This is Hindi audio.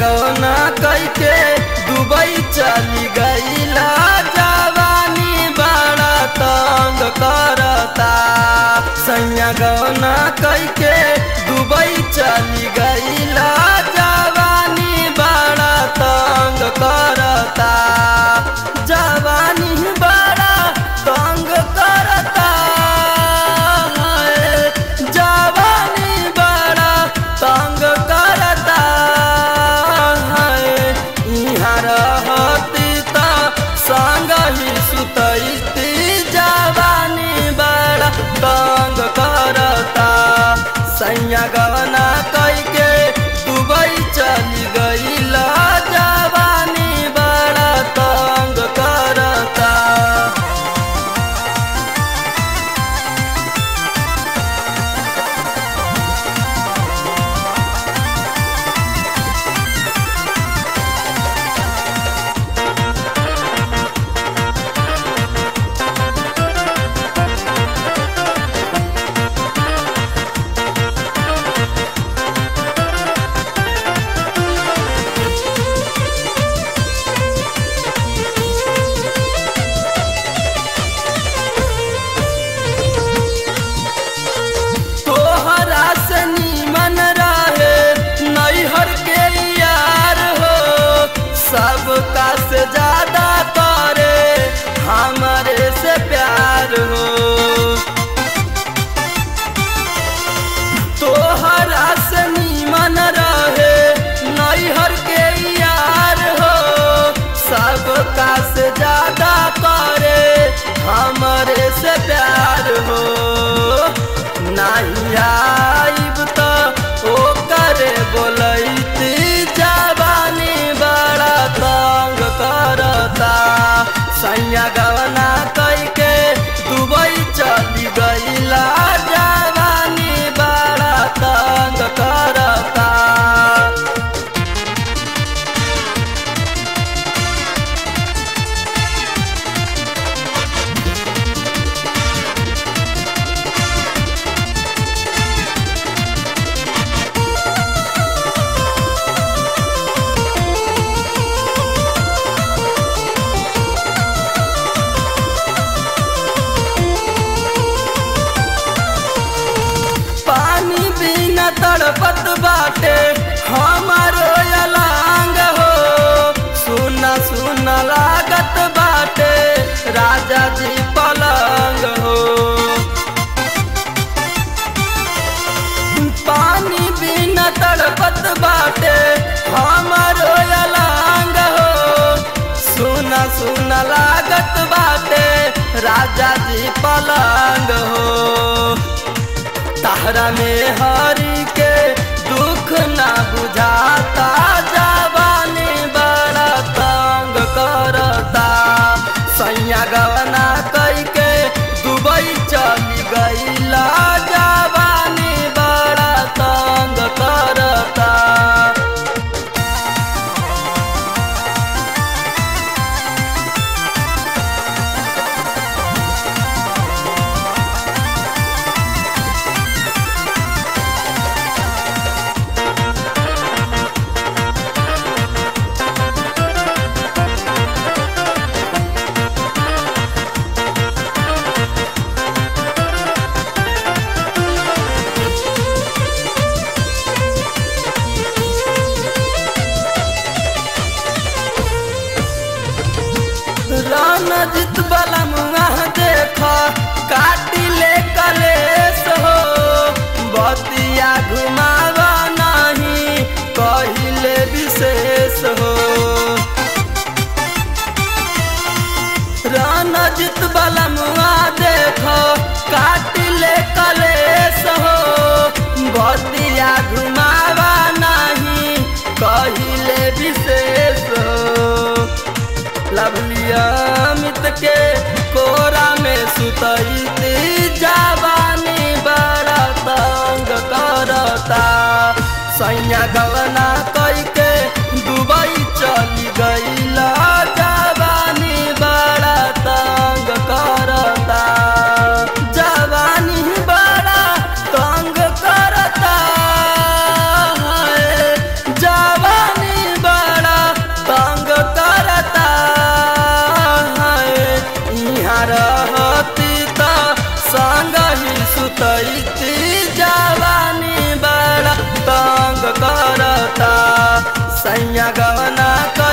गौना कैके दुबई चली गईला। जवानी बड़ा तंग करता। सैया गौना कैके त करे बोलती जवानी बड़ा तंग करता। सैया गवना तड़पत बाटे। हमारो यलांग हो। सुना सुना लागत बाटे। राजा जी पलंग हो। पानी बिना तड़पत बाटे। हमारो यलांग हो। सुना सुना लागत बाटे। राजा जी पलंग हो। ताहरा में हरी बलमुआ देख, काटी ले कलेस हो। बतिया घुमाव नहीं, कहिले विशेष हो। रणजित बलमुआ देख, काटी ले कलेस हो। बतिया घुमावा नहीं, कहिले विशेष हो। लवलिया के कोरा में सुतई जवानी बड़ा तंग करता। सैया गवना कई के दुबई चली गई। रहती त संग ही जवानी बड़ा तंग करता सैया गवना कर